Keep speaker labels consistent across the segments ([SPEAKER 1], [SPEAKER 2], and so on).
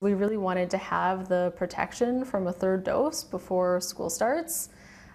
[SPEAKER 1] We really wanted to have the protection from a third dose before school starts,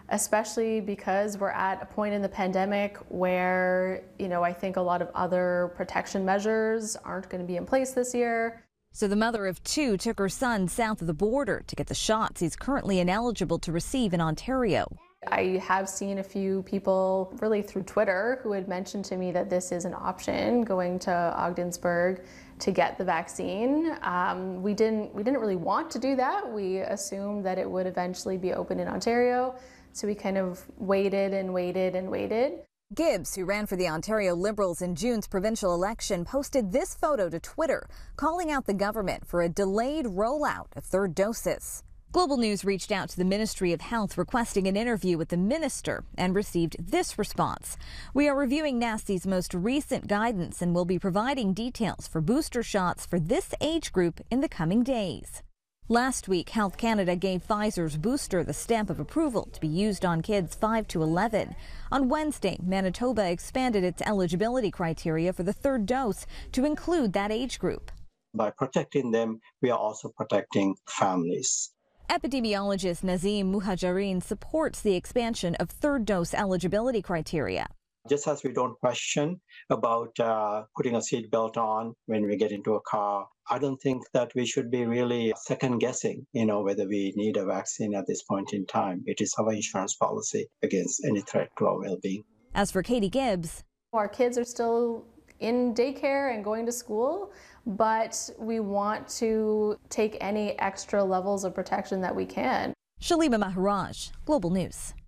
[SPEAKER 1] especially because we're at a point in the pandemic where, you know, I think a lot of other protection measures aren't going to be in place this year.
[SPEAKER 2] So the mother of two took her son south of the border to get the shots he's currently ineligible to receive in Ontario.
[SPEAKER 1] I have seen a few people, really through Twitter, who had mentioned to me that this is an option going to Ogdensburg to get the vaccine. Um, we didn't we didn't really want to do that. We assumed that it would eventually be open in Ontario, so we kind of waited and waited and waited.
[SPEAKER 2] Gibbs, who ran for the Ontario Liberals in June's provincial election, posted this photo to Twitter, calling out the government for a delayed rollout of third doses. Global News reached out to the Ministry of Health requesting an interview with the minister and received this response. We are reviewing NACI's most recent guidance and will be providing details for booster shots for this age group in the coming days. Last week, Health Canada gave Pfizer's booster the stamp of approval to be used on kids 5 to 11. On Wednesday, Manitoba expanded its eligibility criteria for the third dose to include that age group.
[SPEAKER 3] By protecting them, we are also protecting families.
[SPEAKER 2] Epidemiologist Nazeem Muhajarine supports the expansion of third dose eligibility criteria.
[SPEAKER 3] Just as we don't question about uh, putting a seatbelt on when we get into a car, I don't think that we should be really second guessing, you know, whether we need a vaccine at this point in time. It is our insurance policy against any threat to our well-being.
[SPEAKER 2] As for Katie Gibbs,
[SPEAKER 1] our kids are still in daycare and going to school, but we want to take any extra levels of protection that we can.
[SPEAKER 2] Shallima Maharaj, Global News.